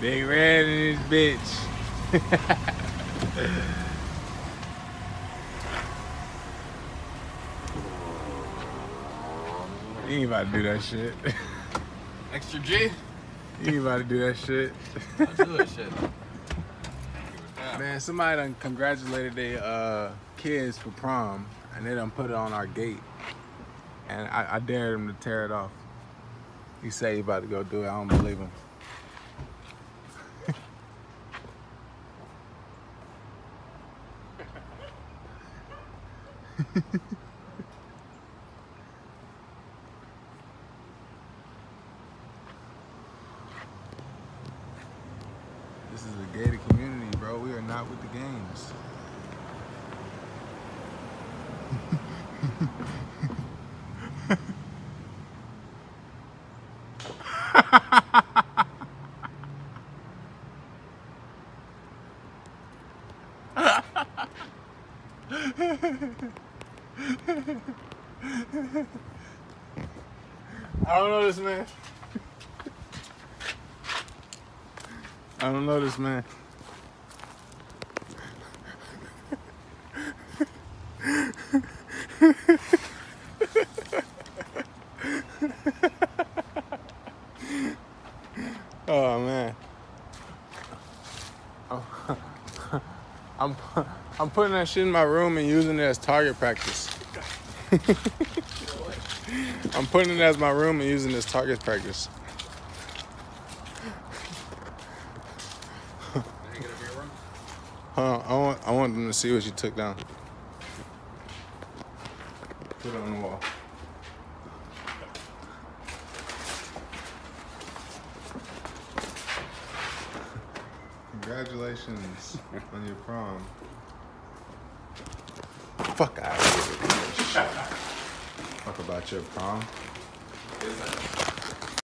Big Red in this bitch. you ain't about to do that shit. Extra G? You ain't about to do that shit. Let's do that shit. Man, somebody done congratulated their uh, kids for prom and they done put it on our gate. And I, I dared him to tear it off. He said he about to go do it. I don't believe him. This is a gated community, bro. We are not with the games. I don't know this man. I don't know this man. oh man. I'm, I'm I'm putting that shit in my room and using it as target practice. I'm putting it as my room and using it as target practice. On, I want, I want them to see what you took down. Put it on the wall. Congratulations on your prom. Fuck out of here. Fuck about your prom.